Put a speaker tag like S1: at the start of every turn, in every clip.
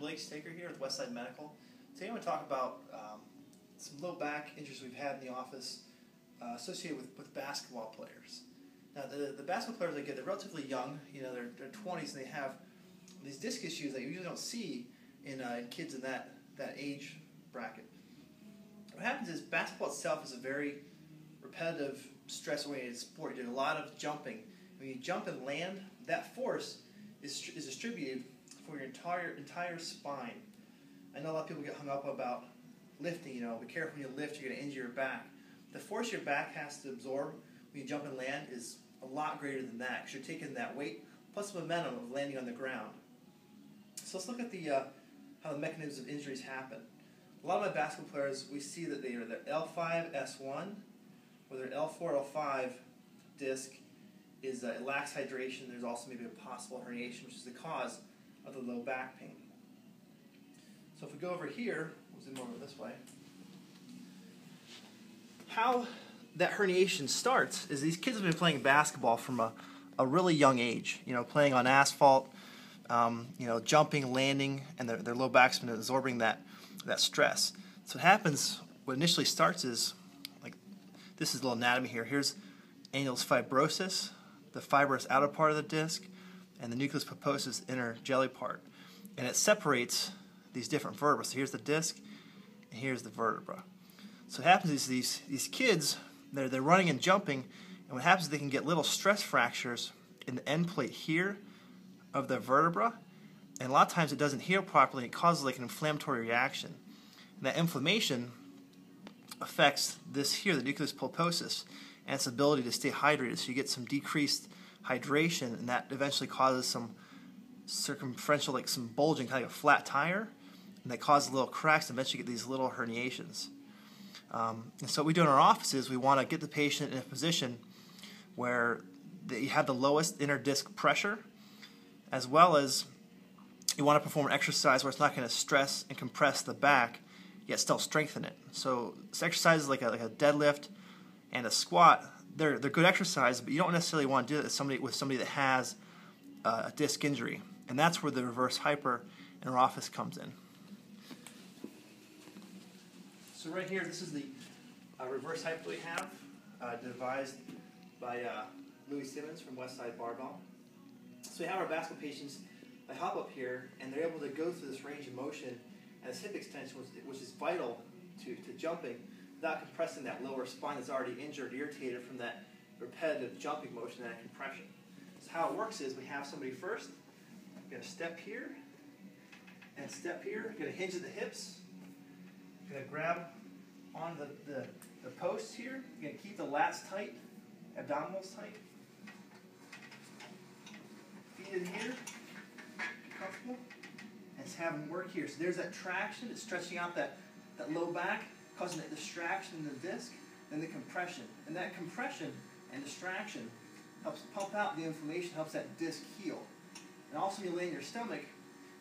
S1: Blake Staker here with Westside Medical. Today I'm going to talk about um, some low back injuries we've had in the office uh, associated with, with basketball players. Now, the, the basketball players I get, they're relatively young, you know, they're, they're 20s and they have these disc issues that you usually don't see in, uh, kids in that, that age bracket. What happens is basketball itself is a very repetitive, stress-oriented sport. You do a lot of jumping. When you jump and land, that force is, is distributed for your entire entire spine. I know a lot of people get hung up about lifting. You know, be careful when you lift; you're going to injure your back. The force your back has to absorb when you jump and land is a lot greater than that because you're taking that weight plus momentum of landing on the ground. So let's look at the uh, how the mechanisms of injuries happen. A lot of my basketball players, we see that they are their L5, S1, or their L4, L5 disc is uh, it lacks hydration. There's also maybe a possible herniation, which is the cause of the low back pain. So if we go over here, we'll zoom over this way. How that herniation starts is these kids have been playing basketball from a, a really young age. You know, playing on asphalt, um, you know, jumping, landing, and their, their low back's been absorbing that that stress. So what happens, what initially starts is like this is a little anatomy here. Here's annulus fibrosus, the fibrous outer part of the disc, and the nucleus pulposus inner jelly part. And it separates these different vertebrae. So here's the disc, and here's the vertebra. So what happens is these, these kids, they're, they're running and jumping, and what happens is they can get little stress fractures in the end plate here of the vertebra, and a lot of times it doesn't heal properly, it causes like an inflammatory reaction. And that inflammation affects this here, the nucleus pulposus, and its ability to stay hydrated. So you get some decreased hydration, and that eventually causes some circumferential, like some bulging, kind of like a flat tire, and that causes little cracks, and eventually get these little herniations. Um, and so what we do in our offices, we want to get the patient in a position where they have the lowest inner disc pressure, as well as you want to perform an exercise where it's not going to stress and compress the back, yet still strengthen it. So exercises like a, like a deadlift and a squat, they're, they're good exercise, but you don't necessarily want to do it with somebody, with somebody that has uh, a disc injury. And that's where the reverse hyper in our office comes in. So right here, this is the uh, reverse hyper we have, uh, devised by uh, Louie Simmons from Westside Barbell. So we have our basketball patients, they hop up here, and they're able to go through this range of motion and this hip extension, which, which is vital to, to jumping, without compressing that lower spine that's already injured, irritated from that repetitive jumping motion that compression. So how it works is we have somebody first, going to step here, and step here, going to hinge at the hips, going to grab on the, the, the posts here, you're going to keep the lats tight, abdominals tight, feet in here, comfortable, and have them work here. So there's that traction, it's stretching out that, that low back, causing that distraction in the disc, then the compression. And that compression and distraction helps pump out the inflammation, helps that disc heal. And also when you lay in your stomach,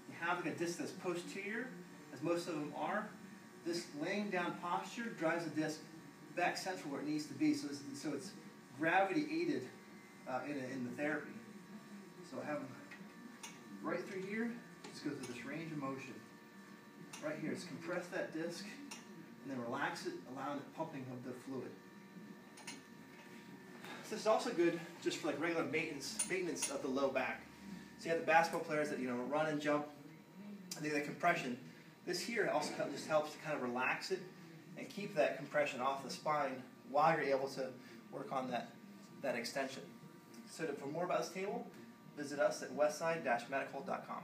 S1: you have like a disc that's posterior, as most of them are. This laying down posture drives the disc back central where it needs to be, so it's, so it's gravity aided uh, in, a, in the therapy. So I have them right through here, just go through this range of motion. Right here, it's compress that disc, and then relax it, allowing the pumping of the fluid. So this is also good just for like regular maintenance maintenance of the low back. So you have the basketball players that you know run and jump, and they get the compression. This here also just helps to kind of relax it and keep that compression off the spine while you're able to work on that, that extension. So to, for more about this table, visit us at westside-medical.com.